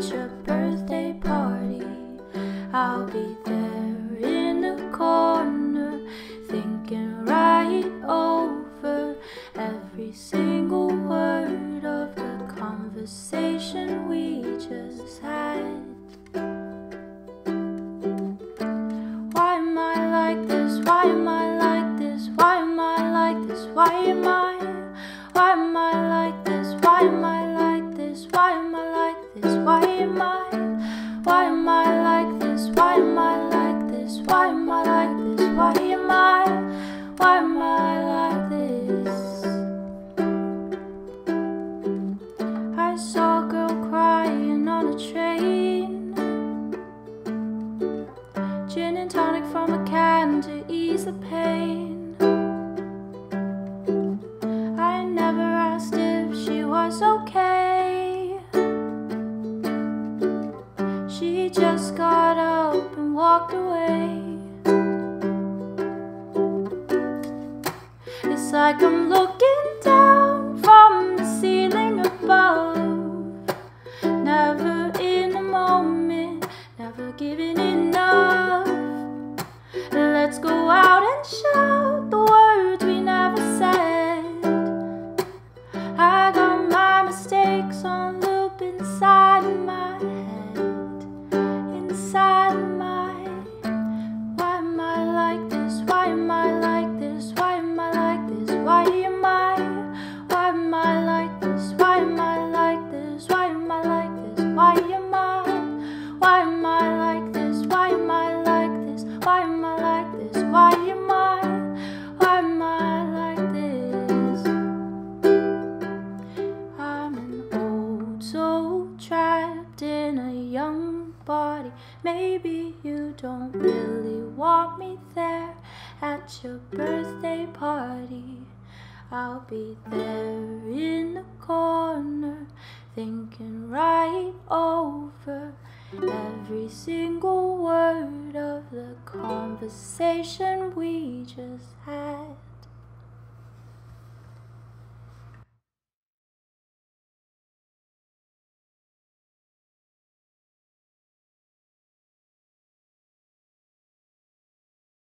such a The pain. I never asked if she was okay. She just got up and walked away. It's like I'm looking. body. Maybe you don't really want me there at your birthday party. I'll be there in the corner, thinking right over every single word of the conversation we just had.